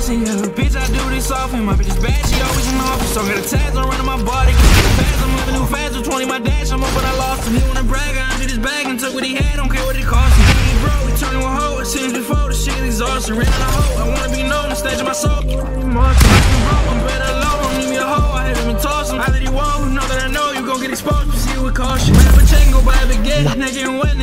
saucy, yeah. Bitch, I do this often. My bitch is bad, she always in the office. So I got a tags on running my body. Fast, I'm living new fast with 20 my dash. I'm up, but I lost him. He wanna brag, I did his bag and took what he had. Don't care what it cost him. He bro, he turned to a hoe. It seems before the shit exhausting. Ran out of hoe. I wanna be known, the stage of my soul. Martin, bro, I'm better alone. Don't leave me a hoe. I haven't been tossing. I let he won't. Now that I know you gon' get exposed, proceed with caution. Man, but chain go buy a baguette. Naked and wet,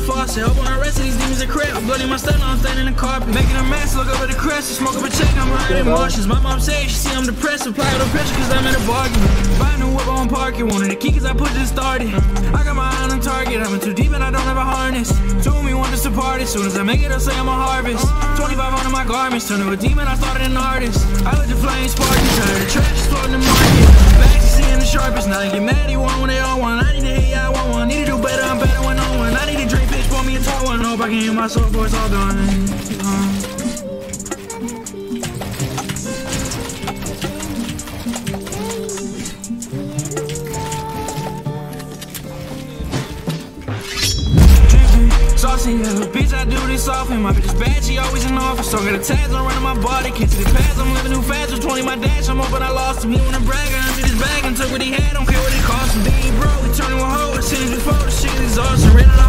a faucet. Hope on the rest of these demons are crap. I'm Bloody my stun, I'm standing in the carpet. Making a mess, look over the crest. Smoke up a check, I'm hiding Martians. My mom says she see I'm depressed. Apply the pressure, cause I'm in a bargain. Buy a new whip on park, it wanted the key, cause I put this started. I got my eye on target, I'm in too deep and I don't have a harness. Told me want to part as soon as I make it, I'll say I'm a harvest. 25 on my garments, turn to a demon, I started an artist. I let the flames spark, turn the trash, in the market. Back to seeing the sharpest, now they get can hear my soul voice all done. Uh. Saucy, yeah. Bitch, I do this often. My bitch is bad, she always in the office. So I got a tags on running my body. Can't see the pads, I'm living too fast. With 20 my dash, I'm up, I lost him. He wanna brag, I emptied his bag and took what he had. Don't care what it cost him. Then he broke, he turned to a hoe. It seems before the shit exhausting. Ran out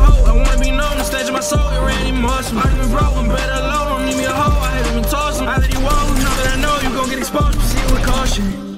是。